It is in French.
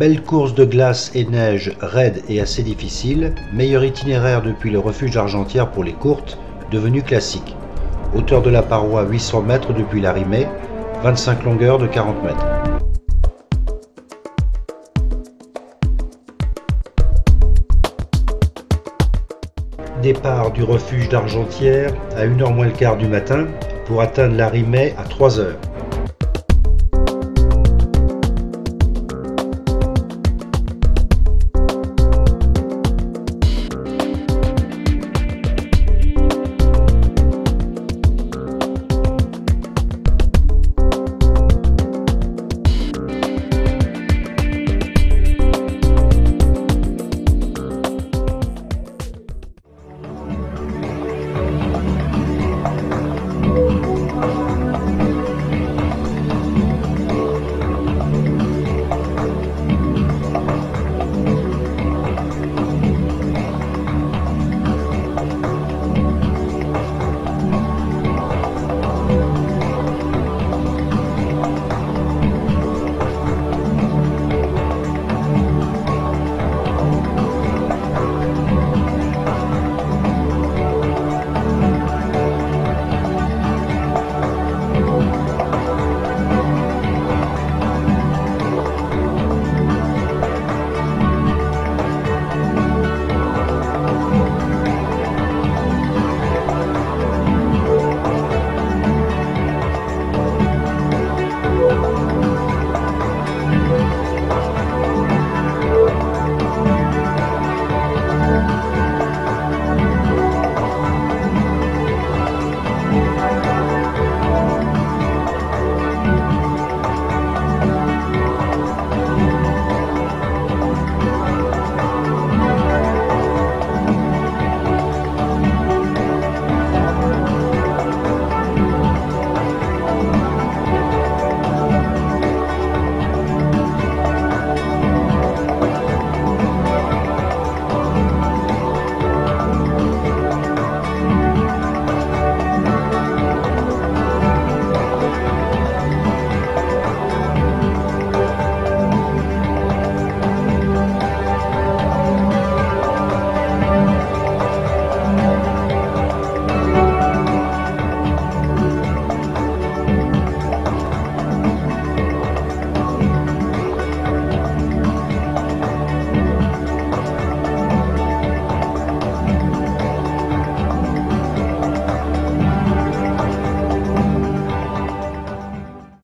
Belle course de glace et neige raide et assez difficile, meilleur itinéraire depuis le refuge d'Argentière pour les courtes, devenu classique. Hauteur de la paroi 800 mètres depuis l'Arimée, 25 longueurs de 40 mètres. Départ du refuge d'Argentière à 1h moins le quart du matin pour atteindre l'Arimée à 3h.